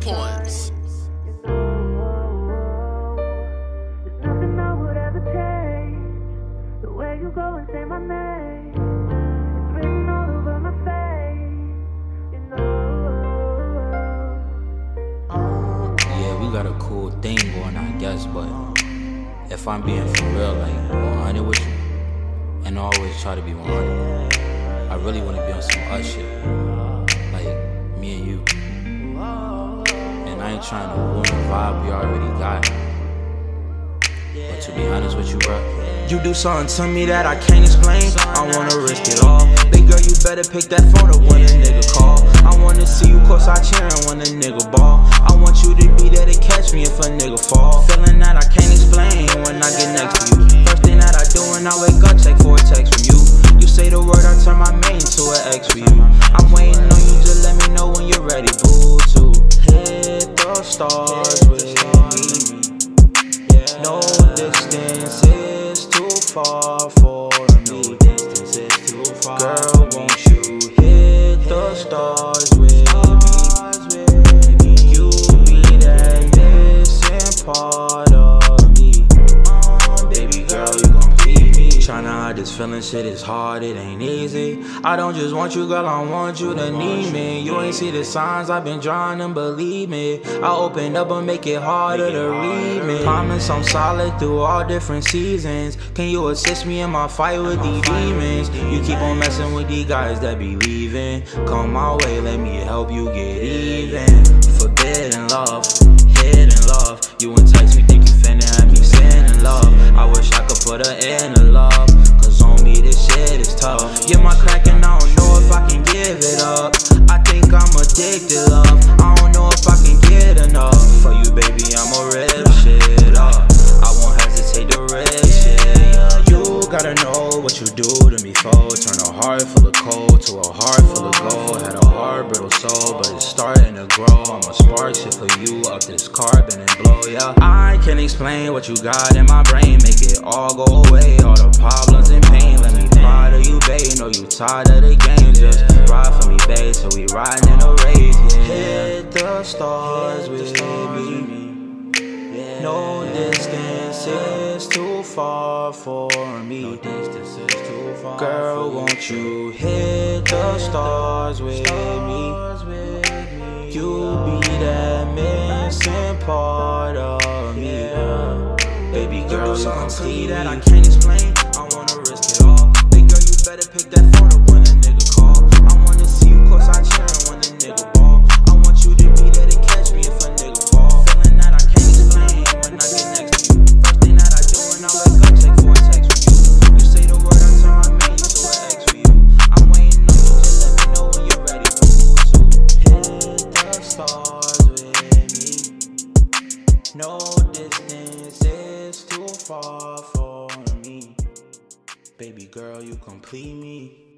points. I would ever change. The way you go and say my name. It's written all over my face. You know. Yeah, we got a cool thing going, I guess, but if I'm being for real, like 100 with you, and I always try to be 100, I really wanna be on some us shit, trying to ruin the vibe we already got. But to be honest with you, bro, You do something to me that I can't explain. I wanna risk it all. Big girl, you better pick that phone up when a nigga call. I wanna see you close, I cheering when a nigga ball. I want you to be there to catch me if a nigga fall. Feeling too far feeling, shit is hard, it ain't easy. I don't just want you, girl, I want you to need me. You ain't see the signs I've been drawing, and believe me. I open up and make it harder to read me. Promise I'm solid through all different seasons. Can you assist me in my fight with these demons? You keep on messing with these guys that be leaving. Come my way, let me help you get even. Forbidden love, hidden love. You entice Get my crack and I don't know if I can give it up. I think I'm addicted, love. I don't know if I can get enough. For you, baby, I'ma rip shit up. I won't hesitate to rip shit. Yeah. You gotta know what you do to me, foe. Turn a heart full of cold to a heart full of gold. Had a hard, brittle soul, but it's starting to grow. I'ma spark shit for you up this carbon and blow, yeah. I can't explain what you got in my brain. Make it babe. Know you tired of the game. Just ride for me, babe. So we riding in a race. Yeah. Hit the stars with me. No distance is too far for me. No distance is too far. Girl, won't you hit the stars with me? You be that missing part of me. Baby girl, you complete that I can't explain. I wanna risk it all. Big girl, you better pick that No distance is too far for me. Baby girl, you complete me.